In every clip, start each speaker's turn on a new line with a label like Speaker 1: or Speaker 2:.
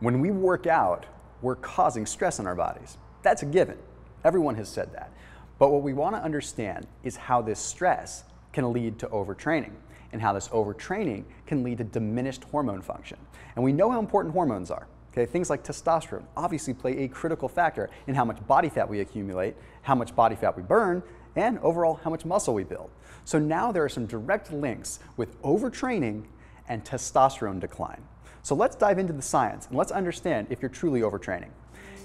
Speaker 1: When we work out, we're causing stress in our bodies. That's a given. Everyone has said that. But what we want to understand is how this stress can lead to overtraining and how this overtraining can lead to diminished hormone function. And we know how important hormones are. Okay, things like testosterone obviously play a critical factor in how much body fat we accumulate, how much body fat we burn, and overall how much muscle we build. So now there are some direct links with overtraining and testosterone decline. So let's dive into the science and let's understand if you're truly overtraining.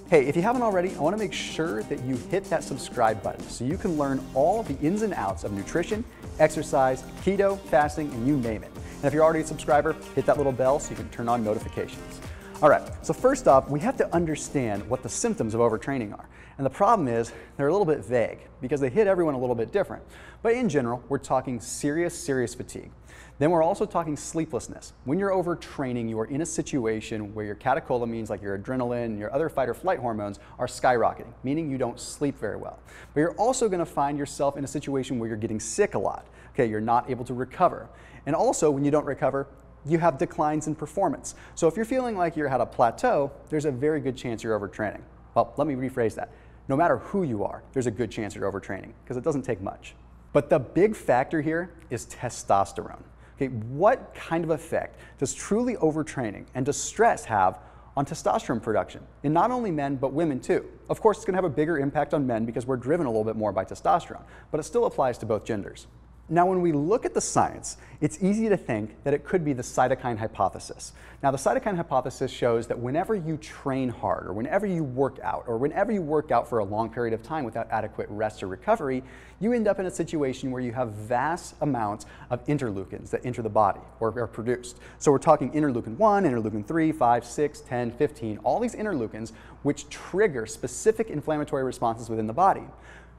Speaker 1: Hey, if you haven't already, I want to make sure that you hit that subscribe button so you can learn all the ins and outs of nutrition, exercise, keto, fasting, and you name it. And if you're already a subscriber, hit that little bell so you can turn on notifications. All right, so first off, we have to understand what the symptoms of overtraining are. And the problem is they're a little bit vague because they hit everyone a little bit different. But in general, we're talking serious, serious fatigue. Then we're also talking sleeplessness. When you're overtraining, you are in a situation where your catecholamines, like your adrenaline your other fight or flight hormones, are skyrocketing, meaning you don't sleep very well. But you're also going to find yourself in a situation where you're getting sick a lot. Okay, you're not able to recover. And also, when you don't recover, you have declines in performance. So if you're feeling like you're at a plateau, there's a very good chance you're overtraining. Well, let me rephrase that. No matter who you are, there's a good chance you're overtraining because it doesn't take much. But the big factor here is testosterone. Okay, what kind of effect does truly overtraining and does stress have on testosterone production in not only men but women too? Of course, it's going to have a bigger impact on men because we're driven a little bit more by testosterone, but it still applies to both genders. Now, when we look at the science, it's easy to think that it could be the cytokine hypothesis. Now, the cytokine hypothesis shows that whenever you train hard, or whenever you work out, or whenever you work out for a long period of time without adequate rest or recovery, you end up in a situation where you have vast amounts of interleukins that enter the body or are produced. So we're talking interleukin 1, interleukin 3, 5, 6, 10, 15, all these interleukins which trigger specific inflammatory responses within the body.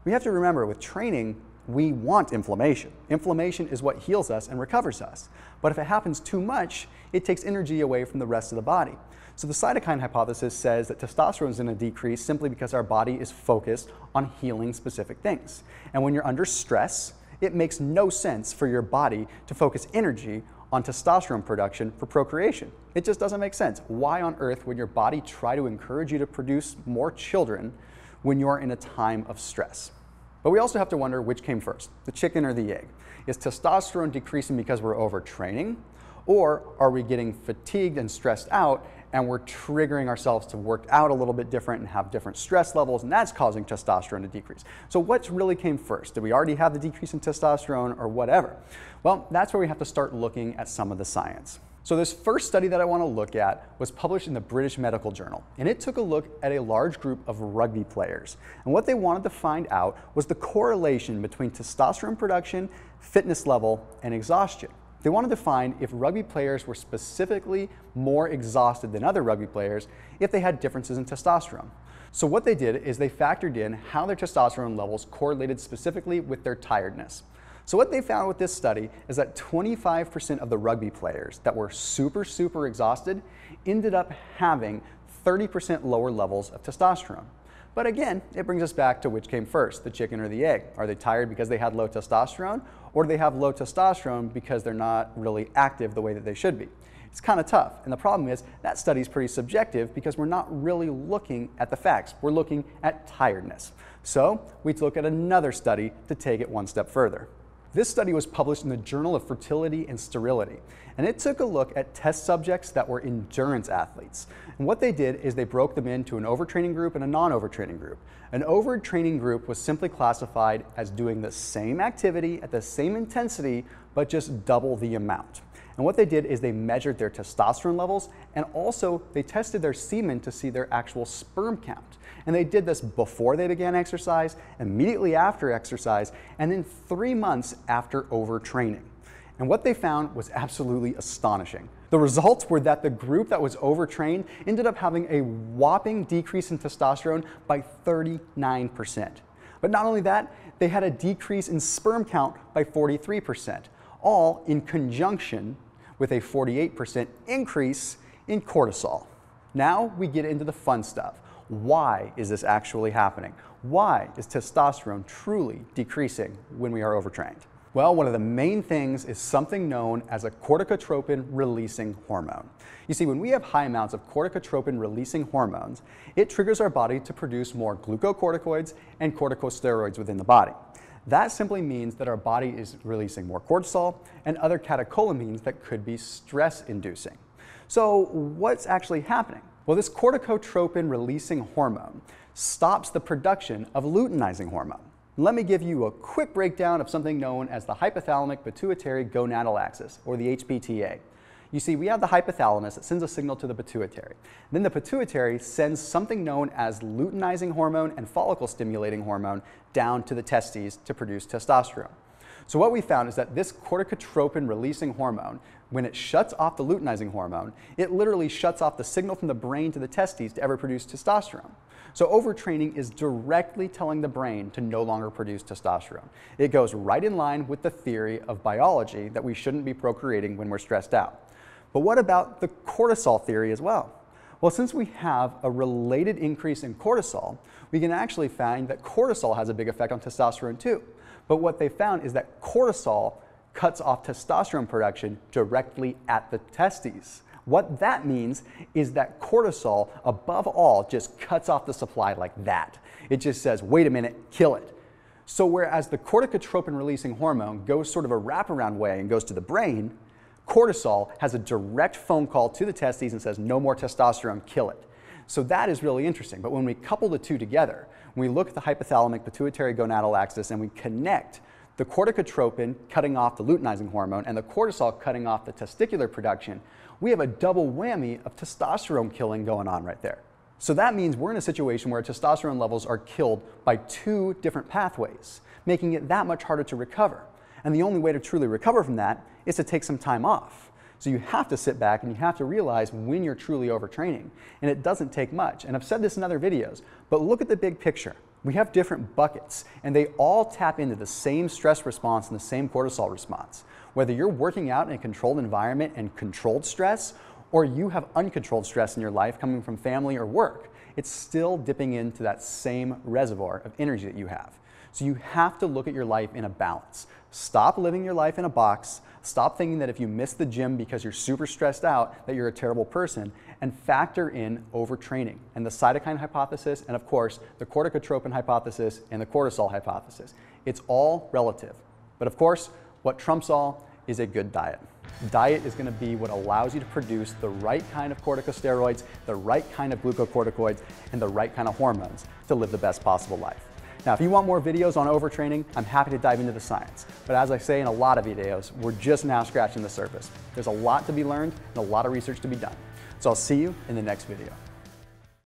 Speaker 1: We have to remember with training, we want inflammation. Inflammation is what heals us and recovers us. But if it happens too much, it takes energy away from the rest of the body. So the cytokine hypothesis says that testosterone is going to decrease simply because our body is focused on healing specific things. And when you're under stress, it makes no sense for your body to focus energy on testosterone production for procreation. It just doesn't make sense. Why on earth would your body try to encourage you to produce more children when you're in a time of stress? But we also have to wonder which came first, the chicken or the egg. Is testosterone decreasing because we're overtraining? Or are we getting fatigued and stressed out and we're triggering ourselves to work out a little bit different and have different stress levels, and that's causing testosterone to decrease. So, what really came first? Did we already have the decrease in testosterone or whatever? Well, that's where we have to start looking at some of the science. So this first study that I want to look at was published in the British Medical Journal, and it took a look at a large group of rugby players. And what they wanted to find out was the correlation between testosterone production, fitness level, and exhaustion. They wanted to find if rugby players were specifically more exhausted than other rugby players if they had differences in testosterone. So what they did is they factored in how their testosterone levels correlated specifically with their tiredness. So what they found with this study is that 25% of the rugby players that were super, super exhausted ended up having 30% lower levels of testosterone. But again, it brings us back to which came first, the chicken or the egg. Are they tired because they had low testosterone, or do they have low testosterone because they're not really active the way that they should be? It's kind of tough. And the problem is that study is pretty subjective because we're not really looking at the facts. We're looking at tiredness. So we look at another study to take it one step further. This study was published in the Journal of Fertility and Sterility, and it took a look at test subjects that were endurance athletes. And what they did is they broke them into an overtraining group and a non-overtraining group. An overtraining group was simply classified as doing the same activity at the same intensity, but just double the amount. And what they did is they measured their testosterone levels and also they tested their semen to see their actual sperm count. And they did this before they began exercise, immediately after exercise, and then three months after overtraining. And what they found was absolutely astonishing. The results were that the group that was overtrained ended up having a whopping decrease in testosterone by 39%. But not only that, they had a decrease in sperm count by 43%, all in conjunction with a 48% increase in cortisol. Now we get into the fun stuff. Why is this actually happening? Why is testosterone truly decreasing when we are overtrained? Well, one of the main things is something known as a corticotropin releasing hormone. You see, when we have high amounts of corticotropin releasing hormones, it triggers our body to produce more glucocorticoids and corticosteroids within the body. That simply means that our body is releasing more cortisol and other catecholamines that could be stress inducing. So, what's actually happening? Well, this corticotropin releasing hormone stops the production of luteinizing hormone. Let me give you a quick breakdown of something known as the hypothalamic pituitary gonadal axis, or the HPTA. You see, we have the hypothalamus that sends a signal to the pituitary. Then the pituitary sends something known as luteinizing hormone and follicle stimulating hormone down to the testes to produce testosterone. So what we found is that this corticotropin releasing hormone, when it shuts off the luteinizing hormone, it literally shuts off the signal from the brain to the testes to ever produce testosterone. So overtraining is directly telling the brain to no longer produce testosterone. It goes right in line with the theory of biology that we shouldn't be procreating when we're stressed out. But what about the cortisol theory as well? Well, since we have a related increase in cortisol, we can actually find that cortisol has a big effect on testosterone too. But what they found is that cortisol cuts off testosterone production directly at the testes. What that means is that cortisol, above all, just cuts off the supply like that. It just says, wait a minute, kill it. So, whereas the corticotropin releasing hormone goes sort of a wraparound way and goes to the brain, cortisol has a direct phone call to the testes and says, no more testosterone, kill it. So that is really interesting. But when we couple the two together, when we look at the hypothalamic pituitary gonadal axis and we connect the corticotropin cutting off the luteinizing hormone and the cortisol cutting off the testicular production, we have a double whammy of testosterone killing going on right there. So that means we're in a situation where testosterone levels are killed by two different pathways, making it that much harder to recover. And the only way to truly recover from that is to take some time off. So you have to sit back and you have to realize when you're truly overtraining. And it doesn't take much. And I've said this in other videos, but look at the big picture. We have different buckets, and they all tap into the same stress response and the same cortisol response. Whether you're working out in a controlled environment and controlled stress, or you have uncontrolled stress in your life coming from family or work, it's still dipping into that same reservoir of energy that you have. So you have to look at your life in a balance. Stop living your life in a box. Stop thinking that if you miss the gym because you're super stressed out, that you're a terrible person, and factor in overtraining and the cytokine hypothesis, and of course, the corticotropin hypothesis and the cortisol hypothesis. It's all relative. But of course, what trumps all is a good diet. Diet is going to be what allows you to produce the right kind of corticosteroids, the right kind of glucocorticoids, and the right kind of hormones to live the best possible life. Now, if you want more videos on overtraining, I'm happy to dive into the science. But as I say in a lot of videos, we're just now scratching the surface. There's a lot to be learned and a lot of research to be done. So I'll see you in the next video.